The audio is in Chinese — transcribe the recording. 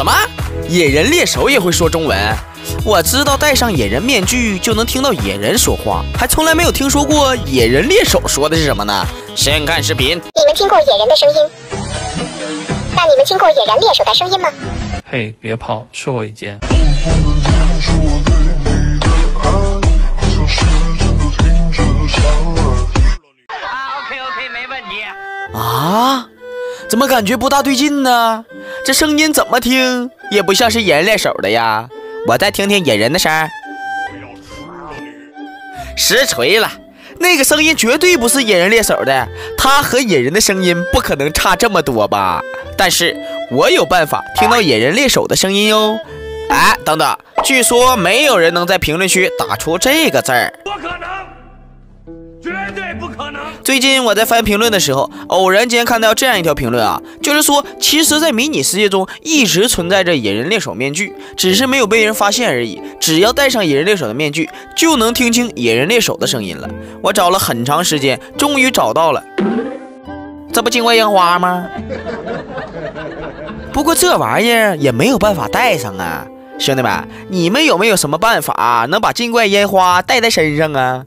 什么？野人猎手也会说中文？我知道戴上野人面具就能听到野人说话，还从来没有听说过野人猎手说的是什么呢？先看视频。你们听过野人的声音？那你们听过野人猎手的声音吗？嘿，别跑，是我一件。啊，OK OK，没问题。啊？怎么感觉不大对劲呢？这声音怎么听也不像是野人猎手的呀！我再听听野人的声儿。实锤了，那个声音绝对不是野人猎手的，他和野人的声音不可能差这么多吧？但是我有办法听到野人猎手的声音哟。哎，等等，据说没有人能在评论区打出这个字儿。最近我在翻评论的时候，偶然间看到这样一条评论啊，就是说，其实，在迷你世界中一直存在着野人猎手面具，只是没有被人发现而已。只要戴上野人猎手的面具，就能听清野人猎手的声音了。我找了很长时间，终于找到了，这不境外烟花吗？不过这玩意儿也没有办法戴上啊，兄弟们，你们有没有什么办法能把境外烟花戴在身上啊？